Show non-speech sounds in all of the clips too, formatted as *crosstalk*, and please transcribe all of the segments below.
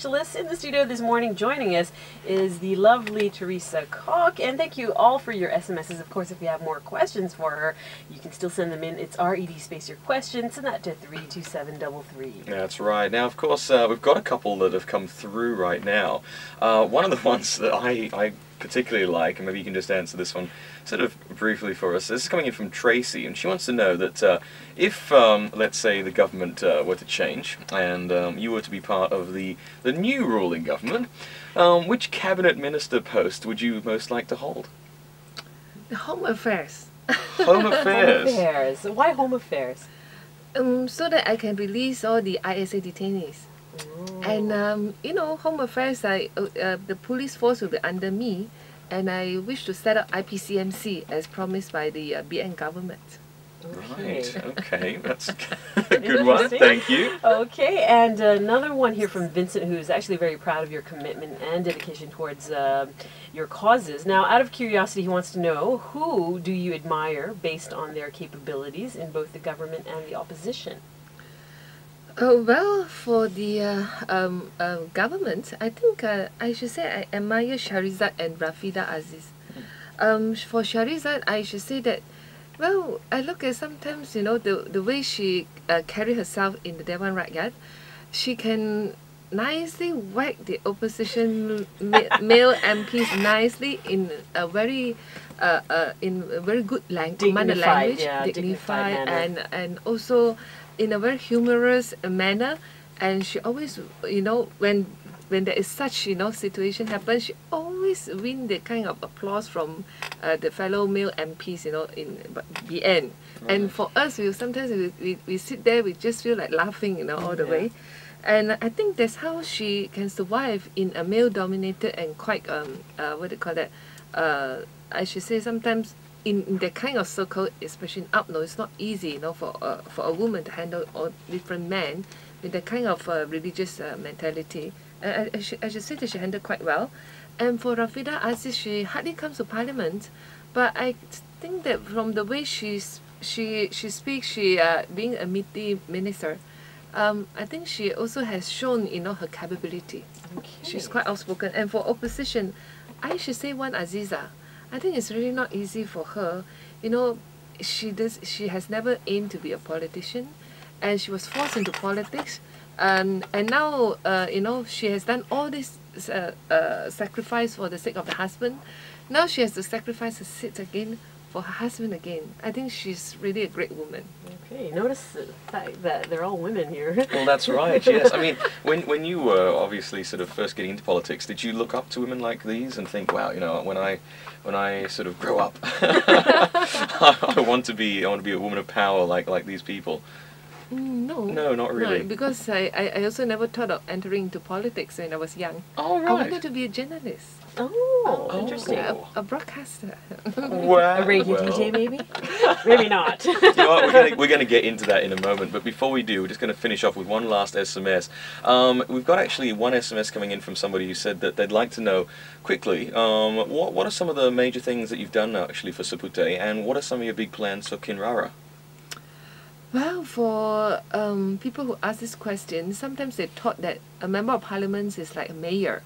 specialist in the studio this morning. Joining us is the lovely Teresa Kok. And thank you all for your SMSs. Of course, if you have more questions for her, you can still send them in. It's RED space your question. Send that to 32733. That's right. Now, of course, uh, we've got a couple that have come through right now. Uh, one of the *laughs* ones that I, I particularly like, and maybe you can just answer this one sort of briefly for us. This is coming in from Tracy, and she wants to know that uh, if, um, let's say, the government uh, were to change and um, you were to be part of the, the new ruling government, um, which cabinet minister post would you most like to hold? Home Affairs. *laughs* Home Affairs. Home affairs. Why home affairs? Um, so that I can release all the ISA detainees. And um, you know, Home Affairs, I uh, uh, the police force will be under me, and I wish to set up IPCMC as promised by the uh, BN government. Right, okay, that's *laughs* a good one, thank you. Okay, and another one here from Vincent, who is actually very proud of your commitment and dedication towards uh, your causes. Now, out of curiosity, he wants to know who do you admire based on their capabilities in both the government and the opposition? Oh well, for the uh, um, uh, government, I think uh, I should say I admire Shahrizat and Rafidah Aziz. Um, for Shahrizat, I should say that, well, I look at sometimes you know the the way she uh, carry herself in the Dewan Rakyat, she can nicely whack the opposition ma- male MPs nicely in a very uh, uh, in a very good lang- manner Dignified, language, yeah, dignified manner. and and also in a very humorous manner and she always you know when when there is such you know situation happens she always win the kind of applause from uh, the fellow male MPs you know in B- BN and for us we sometimes we, we, we sit there we just feel like laughing you know all the Yeah. way. And I think that's how she can survive in a male dominated and quite um uh, what do you call that uh I should say sometimes in, in that kind of circle, especially in up north, it's not easy, you know, for uh, for a woman to handle all different men with that kind of uh, religious uh, mentality. I, I, should, I should say that she handled quite well. And for Rafidah Aziz, she hardly comes to parliament, but I think that from the way she's she she speaks, she uh, being a MITI minister, um, I think she also has shown you know her capability. She's quite outspoken. And for opposition, I should say Wan Azizah. I think it's really not easy for her. You know, she does. She has never aimed to be a politician, and she was forced into politics. And and now, uh, you know, she has done all this uh, uh, sacrifice for the sake of the husband. Now she has to sacrifice her seat again for her husband again. I think she's really a great woman. Okay, notice the fact that they're all women here. *laughs* Well, that's right. Yes, I mean, *laughs* when when you were obviously sort of first getting into politics, did you look up to women like these and think, wow, you know, when I when I sort of grow up, *laughs* I, I want to be I want to be a woman of power like like these people. Mm, no. No, not really. because I, I, I also never thought of entering into politics when I was young. All I wanted to be a journalist, Oh, Oh. interesting. a, a broadcaster. Well, *laughs* A radio well. DJ, maybe? *laughs* maybe not. you know what, we're gonna *laughs* we're gonna get into that in a moment, but before we do, we're just gonna finish off with one last SMS. Um, we've got actually one SMS coming in from somebody who said that they'd like to know quickly um, what what are some of the major things that you've done actually for Seputeh, and what are some of your big plans for Kinrara? Well, for um, people who ask this question, sometimes they thought that a member of parliament is like a mayor.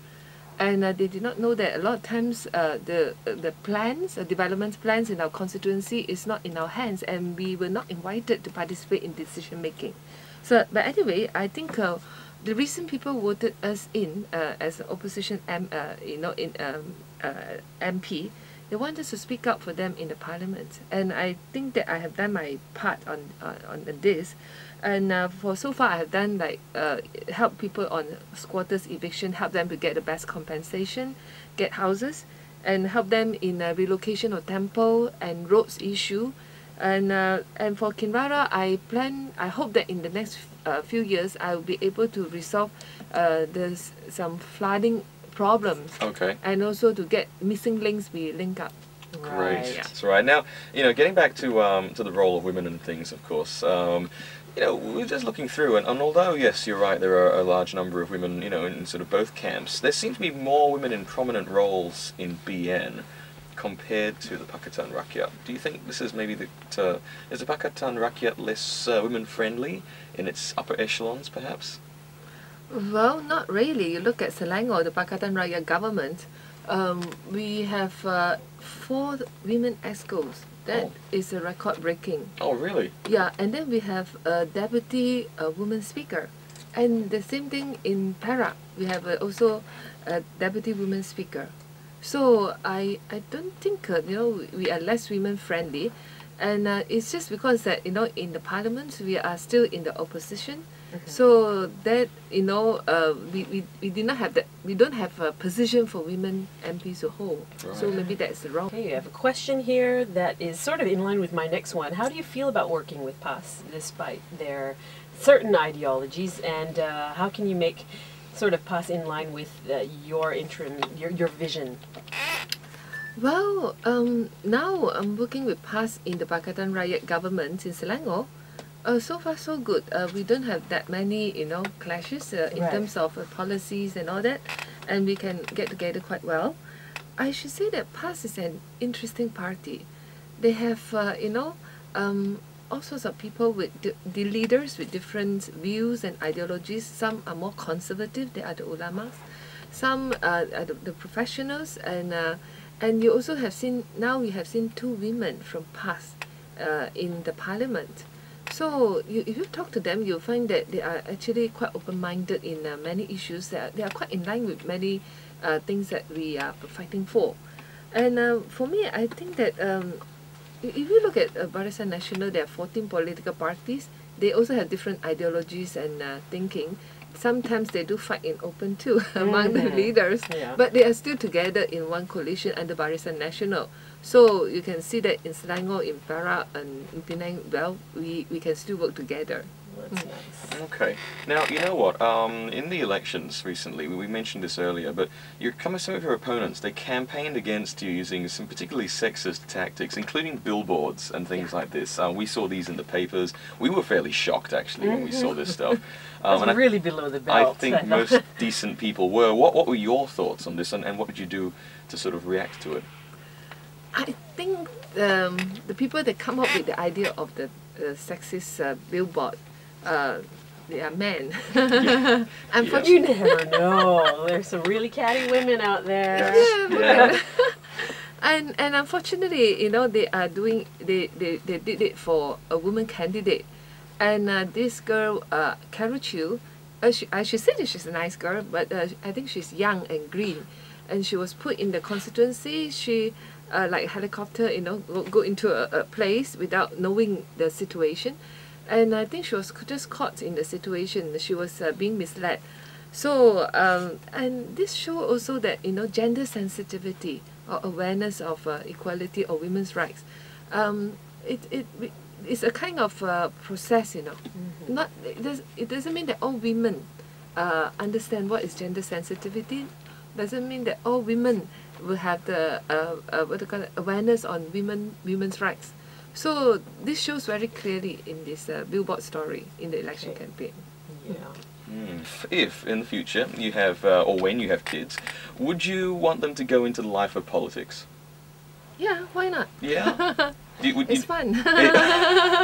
And uh, they did not know that a lot of times uh, the the plans, the development plans in our constituency is not in our hands, and we were not invited to participate in decision making. So, but anyway, I think uh, the reason people voted us in uh, as an opposition, M, uh, you know, in um, uh, MP, they want us to speak up for them in the parliament, and I think that I have done my part on on, on this. And uh, for so far, I have done like uh, help people on squatters eviction, help them to get the best compensation, get houses, and help them in uh, relocation of temple and roads issue. And uh, and for Kinrara, I plan. I hope that in the next uh, few years, I will be able to resolve uh, there's some flooding problems, Okay. and also to get missing links we link up. Great. That's right. Now, you know, getting back to um, to the role of women and things, of course. Um, you know, we're just looking through, and, and although yes, you're right, there are a large number of women, you know, in sort of both camps. There seem to be more women in prominent roles in BN compared to the Pakatan Rakyat. Do you think this is maybe the uh, is the Pakatan Rakyat less uh, women friendly in its upper echelons, perhaps? Well, not really. You look at Selangor, the Pakatan Rakyat government, um, we have uh, four women EXCOs. That Oh. is a record breaking. Oh, really? Yeah, and then we have a deputy uh, woman speaker. And the same thing in Perak, we have uh, also a deputy woman speaker. So I, I don't think, uh, you know, we are less women friendly. And uh, it's just because that, you know, in the parliament, we are still in the opposition. So that, you know, uh, we, we, we did not have that, we don't have a position for women MPs to hold. So maybe that's the wrong. Okay, you have a question here that is sort of in line with my next one. How do you feel about working with PAS despite their certain ideologies, and uh, how can you make sort of PAS in line with uh, your interim, your, your vision? Well, um, now I'm working with PAS in the Pakatan Rakyat government in Selangor. Uh, so far, so good. Uh, we don't have that many, you know, clashes uh, in Right. terms of uh, policies and all that, and we can get together quite well. I should say that PAS is an interesting party. They have, uh, you know, um, all sorts of people with the leaders with different views and ideologies. Some are more conservative. They are the ulamas. Some uh, are the, the professionals, and uh, and you also have seen now we have seen two women from PAS uh, in the parliament. So you, if you talk to them, you'll find that they are actually quite open-minded in uh, many issues. They are, they are quite in line with many uh, things that we are fighting for. And uh, for me, I think that um, if you look at uh, Barisan Nasional, there are 14 political parties. They also have different ideologies and uh, thinking. Sometimes they do fight in open too *laughs* among the Mhm. leaders, but they are still together in one coalition under Barisan Nasional. So you can see that in Selangor, in Perak, and in Penang, well, we, we can still work together. That's nice. Okay. Now, you know what? Um, in the elections recently, we, mentioned this earlier, but your, some of your opponents, they campaigned against you using some particularly sexist tactics, including billboards and things like this. Uh, we saw these in the papers. We were fairly shocked, actually, when we saw this stuff. *laughs* That's and I- really below the belt. I think most *laughs* decent people were. What What were your thoughts on this, and, and what did you do to sort of react to it? I think um, the people that come up with the idea of the uh, sexist uh, billboard, uh, they are men. you Unfortunately, never know. There's some really catty women out there. Yes. Yeah, *laughs* and and unfortunately, you know, they are doing they, they, they did it for a woman candidate, and uh, this girl, uh, Carol Chew, uh, she, I should say that she's a nice girl, but uh, I think she's young and green, and she was put in the constituency. She uh, like helicopter, you know, go, go into a, a place without knowing the situation, and I think she was just caught in the situation. She was uh, being misled. So, um, and this show also that you know gender sensitivity or awareness of uh, equality or women's rights. Um, it it it's a kind of uh, process, you know. Not it, does, it doesn't mean that all women uh, understand what is gender sensitivity. Doesn't mean that all women will have the uh, uh, what do you call it, awareness on women women's rights. So this shows very clearly in this uh, billboard story in the election Okay. campaign. Yeah. Hmm. If in the future you have, uh, or when you have kids, would you want them to go into the life of politics? Yeah, why not? Yeah. *laughs* You- would It's fun. *laughs* it- *laughs*